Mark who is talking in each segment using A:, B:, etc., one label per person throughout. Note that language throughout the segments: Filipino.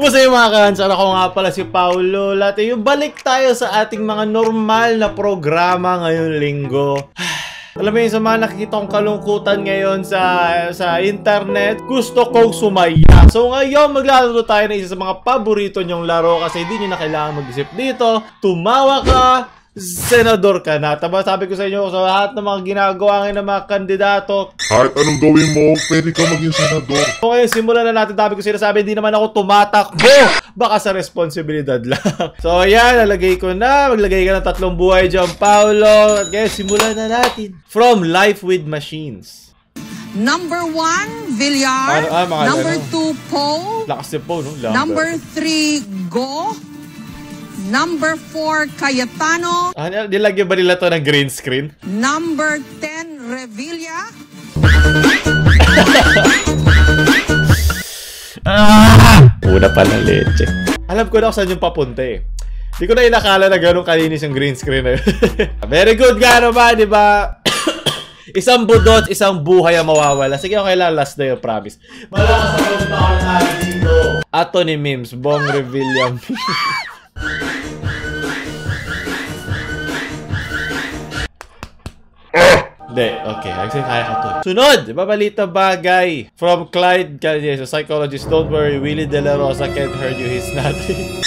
A: Kumusta yung mga kansan? Ako nga pala si Paulo Latte. Yung balik tayo sa ating mga normal na programa ngayong linggo. Alam mo yun, sa mga nakikita kong kalungkutan ngayon sa sa internet, gusto kong sumaya. So ngayon, maglalaro tayo ng isa sa mga paborito nyong laro kasi hindi nyo na kailangan mag-isip dito. Tumawa ka, senador ka na. Tama sabi ko sa inyo, sa lahat ng mga ginagawa ngayon ng mga kandidato,
B: Kahit anong gawin mo, pwede ka maging senador.
A: So ngayon, simulan na natin. Dami ko sinasabi, hindi naman ako tumatakbo. Baka sa responsibilidad lang. So ayan, nalagay ko na. Maglagay ka ng tatlong buhay dyan, Paolo. At ngayon, simulan na natin. From Life with Machines.
C: Number one, Villar.
A: Ano, ah,
C: Number
A: ano.
C: two, Paul.
A: Lakas niya po, no? Lumber.
C: Number three, Go. Number four, Cayetano.
A: Ah, nilagyan ba nila to ng green screen?
C: Number 10, Revilla.
A: Una pa ng leche. Alam ko na kung saan yung papunta eh. Hindi ko na inakala na gano'ng kalinis yung green screen na yun. Very good nga naman, di ba? isang budot, isang buhay ang mawawala. Sige, okay lang. Last na yun, promise. Malakas ako natin dito. Ato ni Mims, Bong Revilla. Hindi, okay. Actually, kaya ko to. Sunod! Babalita bagay. From Clyde Calles, a psychologist. Don't worry, Willie De La Rosa can't hurt you. He's nothing.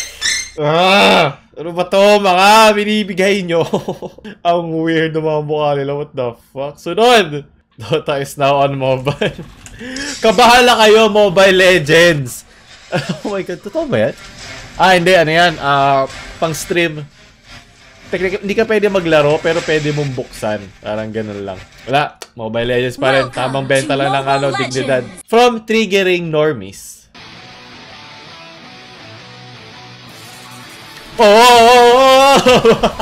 A: ah! Ano ba to, mga binibigay nyo? Ang weird ng mga mukha nila. What the fuck? Sunod! Dota is now on mobile. Kabahala kayo, Mobile Legends! oh my god, totoo ba yan? Ah, hindi. Ano yan? Ah, pang stream. Technic, hindi ka pwede maglaro, pero pwede mong buksan. Parang ganun lang. Wala. Mobile Legends pa rin. Tamang benta lang ng ano, dignidad. From Triggering Normies. Oh! oh, oh, oh.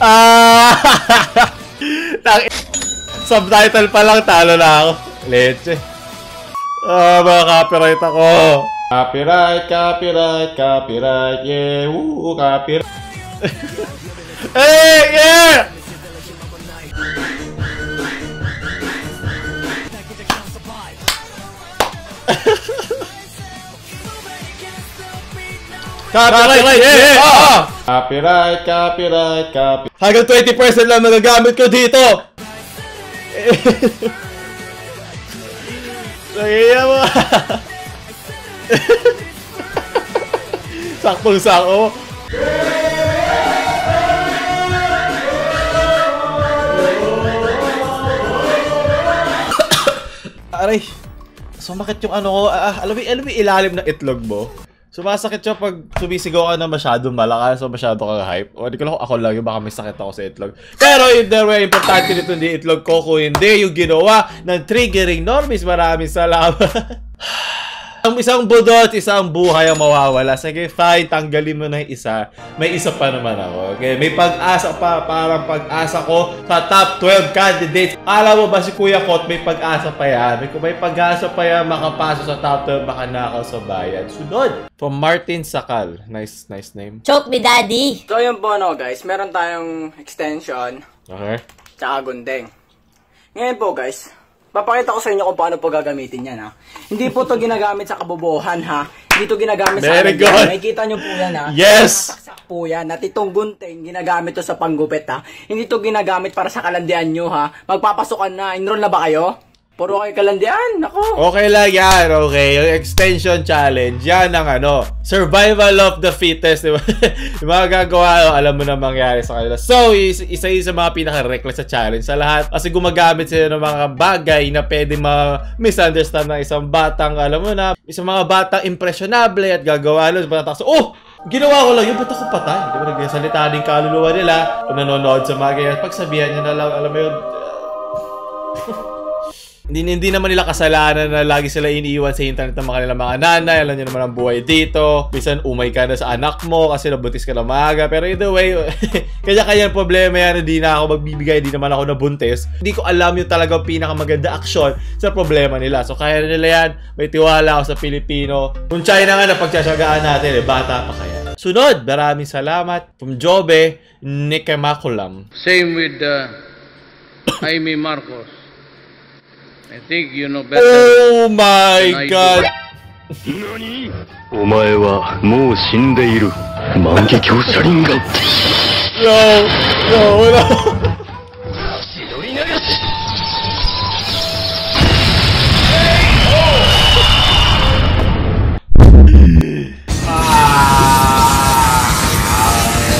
A: ah! Subtitle pa lang, talo na ako. Leche. Ah, mga copyright ako. Copyright, copyright, copyright, yeah, woo, copyright. hey, yeah! Copyright, yeah! Ah! Copyright, copyright, copyright. Hanggang 20% lang nagagamit ko dito. Nagyaya mo. Saktong sako. Aray. Sumakit yung ano ko. Ah, alam mo, alam mo ilalim ng itlog mo? Sumasakit siya pag sumisigaw ka na masyadong malakas o masyado kang hype. O, di ko lang ako lang yung baka may sakit ako sa itlog. Pero either way, importante nito hindi itlog ko kung hindi yung ginawa ng triggering normies. Maraming salamat. Ang isang budot, isang buhay ang mawawala. Sige, fine, tanggalin mo na yung isa. May isa pa naman ako. Okay, may pag-asa pa, parang pag-asa ko sa top 12 candidates. Alam mo ba si Kuya Kot, may pag-asa pa yan. Kung may pag-asa pa yan, makapasok sa top 12, baka nakaw sa bayan. Sunod, from Martin Sakal. Nice, nice name.
D: Choke me, daddy.
E: So yun po ano guys, meron tayong extension
A: Okay.
E: tsaka gundeng. Ngayon po guys, papakita ko sa inyo kung paano po gagamitin yan ha. Hindi po to ginagamit sa kabobohan ha. Hindi to ginagamit sa
A: Very
E: alagyan.
A: good.
E: Makikita nyo po yan ha.
A: Yes!
E: Saksak po yan. At itong gunting, ginagamit to sa panggupit ha. Hindi to ginagamit para sa kalandian nyo ha. Magpapasukan na. Enroll na ba kayo? Puro kayo kalandian. Nako.
A: Okay lang yan, okay. Yung extension challenge, yan ang ano, survival of the fittest, di ba? yung mga gagawa, alam mo na mangyari sa kanila. So, is- isa yun sa mga pinaka-reckless sa challenge sa lahat. Kasi gumagamit sila ng mga bagay na pwede ma-misunderstand ng isang batang, alam mo na, isang mga batang impressionable at gagawa nun. Batak so, oh! Ginawa ko lang yun, ba't ako patay? Di ba, nagsalita din kaluluwa nila. Kung nanonood sa mga ganyan, pagsabihan nyo na lang, alam mo yun, hindi, hindi naman nila kasalanan na lagi sila iniiwan sa internet ng mga kanilang mga nanay. Alam nyo naman ang buhay dito. Minsan umay ka na sa anak mo kasi nabuntis ka na maaga. Pero either way, kanya-kanya problema yan. Hindi na ako magbibigay. Hindi naman ako nabuntis. Hindi ko alam yung talagang pinakamaganda aksyon sa problema nila. So kaya nila yan. May tiwala ako sa Pilipino. Kung China nga na pagtsatsagaan natin, eh, bata pa kaya. Sunod, maraming salamat. From Jobe, Nikemakulam.
F: Same with uh, Jaime Marcos. I think you know better.
A: Oh my
F: than I do.
A: God!
D: お前はもう死んでいる万華鏡車輪が
A: No! No, no!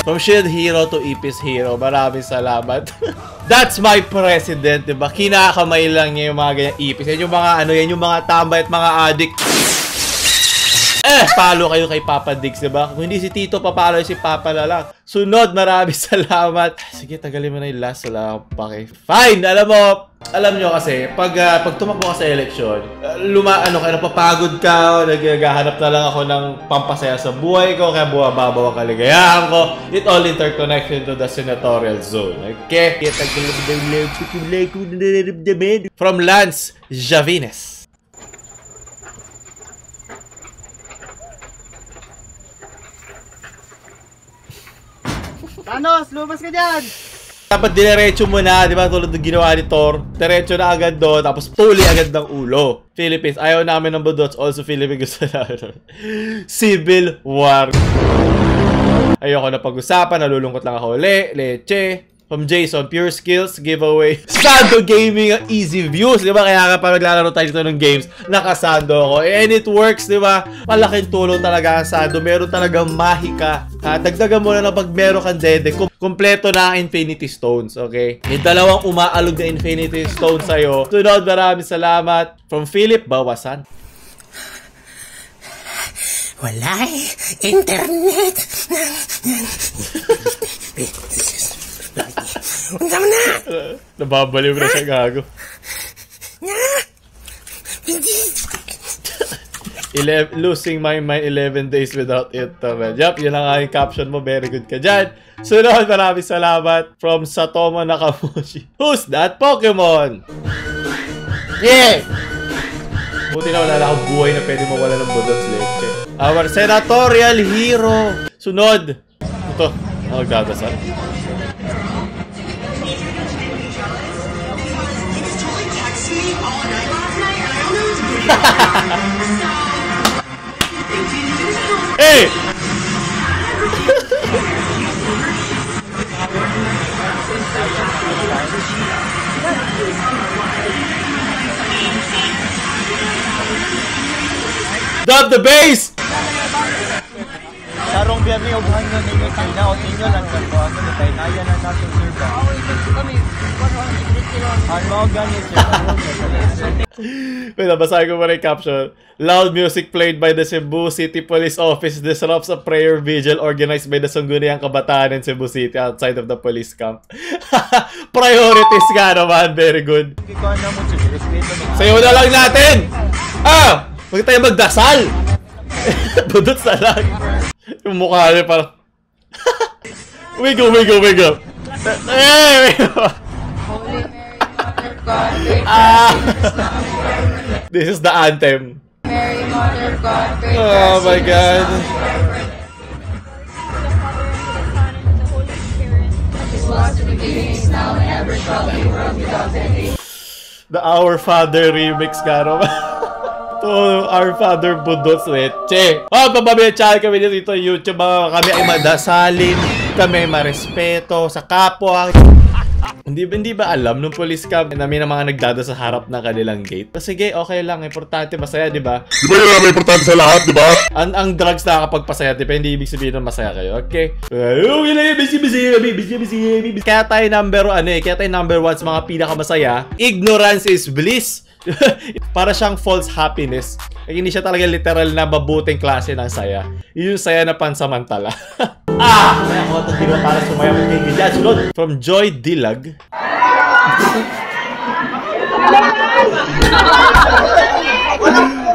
A: 'From Shield Hero to Ipis Hero, maraming salamat. That's my president, di ba? Kinakamay lang niya yung mga ganyan ipis. Yan yung mga ano, yan yung mga tambay at mga addict. Eh, palo kayo kay Papa Diggs, di ba? Kung hindi si Tito, papalo si Papa na lang. Sunod, maraming salamat. Sige, tagalin mo na yung last. Wala akong pake. Fine! Alam mo, alam nyo kasi, pag, ah, pag tumakbo ka sa eleksyon, ah, luma, ano, kaya napapagod ka, naghahanap na lang ako ng pampasaya sa buhay ko, kaya bumababaw ang kaligayahan ko. It all interconnects into the senatorial zone. Okay? From Lance Javines.
F: Thanos, lumabas ka dyan!
A: Dapat dinerecho mo na, di ba? Tulad ng ginawa ni Thor. Diretso na agad doon, tapos tuli agad ng ulo. Philippines, ayaw namin ng budots. Also, Philippines gusto namin. Civil War. Ayoko na pag-usapan, nalulungkot lang ako uli. Leche. From Jason, Pure Skills, giveaway. Sando Gaming, easy views, di ba? Kaya pa naglalaro tayo dito ng games, nakasando ako. And it works, di ba? Malaking tulong talaga ang Sando. Meron talagang mahika. Ha, dagdagan mo na lang pag meron kang dede. Kum- Kompleto na ang Infinity Stones, okay? May dalawang umaalog na Infinity Stones sa'yo. Sunod, maraming salamat. From Philip Bawasan.
G: Wala eh. Internet. Unsa man na?
A: Nababaliw na siya gago. Ele- losing my mind 11 days without internet. Yup, yun ang aking caption mo. Very good ka dyan. Sunod, maraming salamat from Satomo Nakamoshi. Who's that Pokemon? Yeah! Buti na wala na akong buhay na pwede mawala ng budots leche. Our senatorial hero. Sunod. Ito, magdadasal. Hey! Drop the bass!
F: Sarong biyabi og hangyo ninyo kay na o inyo lang sa ko ano kay naya na nato sir ba. Ano ganit sir?
A: Wait, nabasahin ko muna yung caption. Loud music played by the Cebu City Police Office disrupts a prayer vigil organized by the Sangguniang Kabataan in Cebu City outside of the police camp. Priorities nga naman. Very good. Sayo na lang natin! Ah! Huwag tayo magdasal! Budot sa lang. Yung mukha niya parang... wiggle, wiggle, wiggle. Eh. Ah! This is the anthem. Oh my god. The Our Father remix ka naman. to Our Father Budots Leche. Oh, pababaya channel kami dito sa YouTube. Mga kami ay madasalin. Kami ay marespeto sa kapwa. Hindi ba, hindi ba alam nung police cab na may na mga nagdada sa harap ng kanilang gate? Sige, okay lang. Importante, masaya, di ba?
B: Di ba yun ang importante sa lahat, di ba?
A: Ang, ang drugs nakakapagpasaya, di ba? Hindi ibig sabihin na masaya kayo, okay? Uh, okay lang, busy, busy, busy, busy, busy, busy. Kaya tayo number, ano eh, kaya tayo number one sa mga pinakamasaya. Ignorance is bliss. Para siyang false happiness. Eh, hindi siya talaga literal na mabuting klase ng saya. Yun yung saya na pansamantala. ah! Kaya ako ito diba para sumaya kay Gidya. Sunod, from Joy Dilag.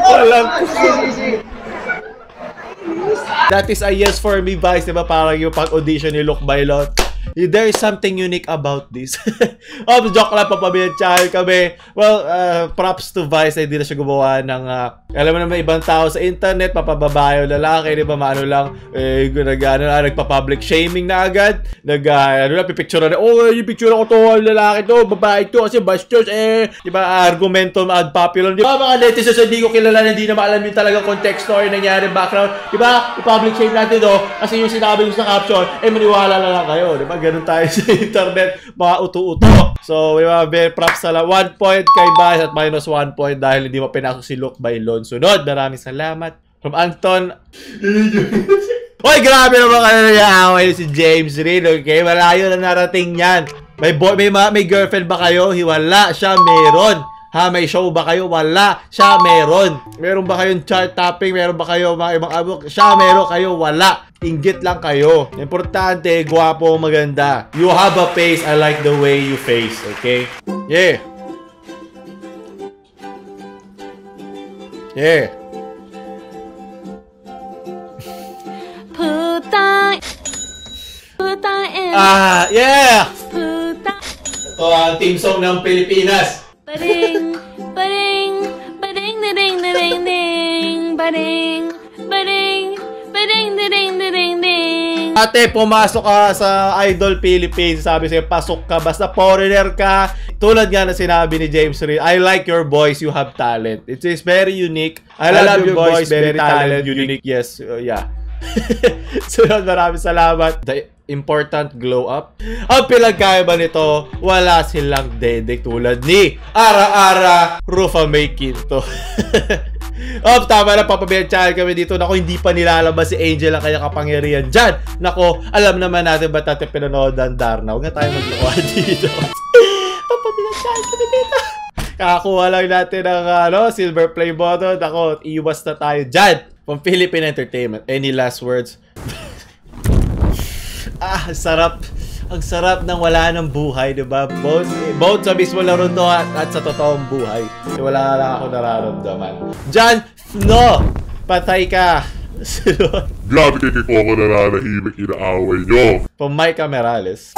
A: Walang That is a yes for me, Vice. Diba parang yung pag-audition ni Luke Bailot. There is something unique about this. oh, joke lang, papabiyan kami. Well, uh, props to Vice. Hindi na siya gumawa ng uh, Alam mo naman ibang tao sa internet, papababae o lalaki, di ba, maano lang, eh, nag, ano, nagpa-public shaming na agad, nag, ah, ano lang, pipicture na, oh, yung picture ako to, lalaki to, babae to, kasi bastos, eh, di ba, argumento ad populum, di ba, mga netizens, hindi ko kilala, hindi na maalam yung talagang konteksto or nangyari background, di ba, i-public shame natin to, kasi yung sinabi ko sa caption, eh, maniwala na lang kayo, di ba, ganun tayo sa internet, mga uto-uto. So, di ba, very props sa la, one point kay Bash at minus one point dahil hindi mo pinasok si Luke by Lon. Sunod, maraming salamat. From Anton, Hoy, grabe naman kayo nangyayaway si James Reed, okay? Malayo na narating yan. May, boy, may, ma- may girlfriend ba kayo? Hiwala, siya meron. Ha, may show ba kayo? Wala, siya meron. Meron ba kayong chart topping? Meron ba kayo mga ibang abok? Siya meron kayo, wala. Inggit lang kayo. Importante, gwapo, maganda. You have a face, I like the way you face, okay? Yeah. Yeah.
H: Puta. Puta and
A: Ah, yeah!
H: puta.
A: Ito ang team song ng Pilipinas.
H: Bading, bading, bading, ding, ding, ding, bading, bading, bading, ding, ding, ding.
A: Ate, pumasok ka sa Idol Philippines. Sabi sa'yo, pasok ka. Basta foreigner ka. Tulad nga na sinabi ni James Reed, I like your voice, you have talent. It is very unique. I, love, your voice, very, talent, unique. Yes, uh, yeah. so yun, maraming salamat. The important glow up. Ang pinagkaiba nito, wala silang dede tulad ni Ara-Ara Rufa May Quinto. Oh, tama na, papabihan channel kami dito. Nako, hindi pa nilalabas si Angel ang kanyang kapangyarihan dyan. Nako, alam naman natin ba't natin pinanood ang Darna. Huwag na tayo maglukuhan dito. papabihan channel kami dito. Kakakuha lang natin ng ano, silver play button. Ako, iwas na tayo dyan. From Philippine Entertainment. Any last words? ah, sarap. Ang sarap ng wala ng buhay, di ba? Both, both sa mismo laro to at, at sa totoong buhay. Wala lang ako nararamdaman. John, no! Patay ka!
B: Grabe kay Kiko na nanahimik inaaway nyo.
A: From Micah Morales.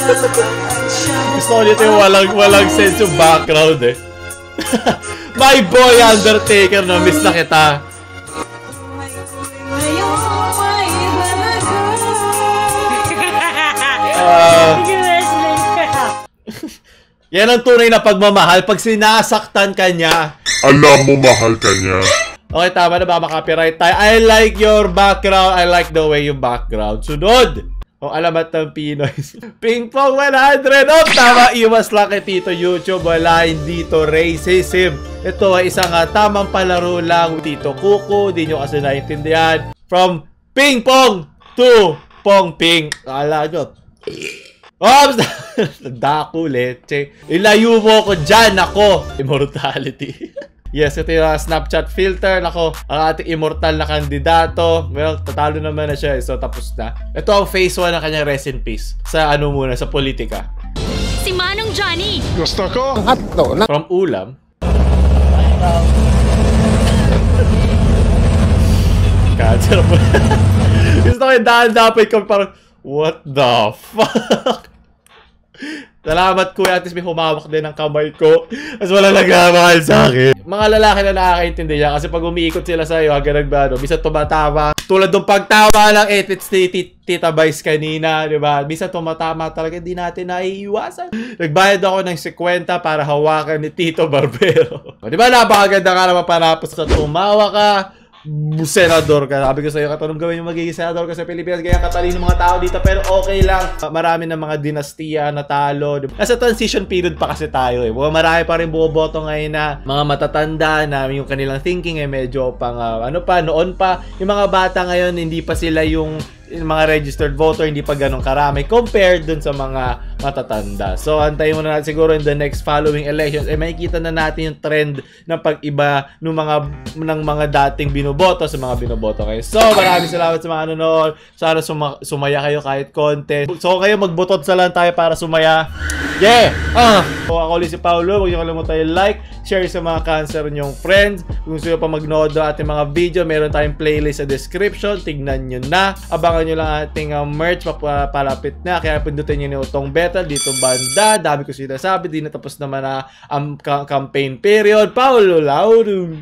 A: Gusto ko dito yung walang, walang sense yung background eh. My boy Undertaker, na miss na kita. Ah, yan ang tunay na pagmamahal pag sinasaktan ka niya.
B: Alam mo mahal ka niya.
A: Okay, tama na ba? Makapiright tayo. I like your background. I like the way yung background. Sunod! Ang alamat ng Pinoy. Ping Pong 100! Oh, tama. Iwas lang kay Tito YouTube. Wala, hindi to racism. Ito ay isang uh, tamang palaro lang. Tito Kuko. Di nyo kasi naintindihan. From Ping Pong to Pong Ping. Akala nyo. Ops! Daku, leche. Ilayo mo ko dyan, ako. Immortality. yes, ito yung uh, Snapchat filter. Nako, ang ating immortal na kandidato. Well, tatalo naman na siya. eh, So, tapos na. Ito ang phase 1 ng kanyang rest in peace. Sa ano muna, sa politika.
H: Si Manong Johnny.
B: Gusto ko.
A: From ulam. Cancer mo. Gusto ko yung daan-dapat ko parang, what the fuck? Salamat kuya, at least may humawak din ng kamay ko. Mas wala nagmamahal sa akin. Mga lalaki na nakakaintindi yan kasi pag umiikot sila sa iyo, hanggang nagbano, bisa tumatama. Tulad ng eh, it's ti- ti- Tita Vice kanina, di ba? Bisa tumatama talaga, di natin naiiwasan. Nagbayad ako ng 50 para hawakan ni Tito Barbero. di ba napakaganda ka naman panapos sa tumawa ka, senador ka. Sabi ko sa'yo, katanong gawin yung magiging senador ka sa Pilipinas. Kaya katalino mga tao dito, pero okay lang. Marami ng mga dinastiya na talo. Nasa transition period pa kasi tayo eh. Marami pa rin bumoboto ngayon na mga matatanda na yung kanilang thinking eh medyo pang ah, ano pa, noon pa. Yung mga bata ngayon, hindi pa sila yung yung mga registered voter hindi pa ganun karami compared dun sa mga matatanda. So, antayin muna natin siguro in the next following elections, eh makikita na natin yung trend ng pag-iba ng mga ng mga dating binoboto sa mga binoboto kayo. So, maraming salamat sa mga nanonood. Sana suma- sumaya kayo kahit konti. So, kayo magbotot sa lang tayo para sumaya. Yeah! Ah! So, ako ulit si Paulo. Huwag niyo kalimutan yung like, share sa mga cancer niyong friends. Kung gusto niyo pa mag-nood ng ating mga video, meron tayong playlist sa description. Tignan niyo na. Abangan makuha nyo lang ating uh, merch papalapit na. Kaya pindutin nyo ni Utong Beta dito banda. Dami ko sinasabi. Di na tapos naman na ang ca- campaign period. Paulo Lauro.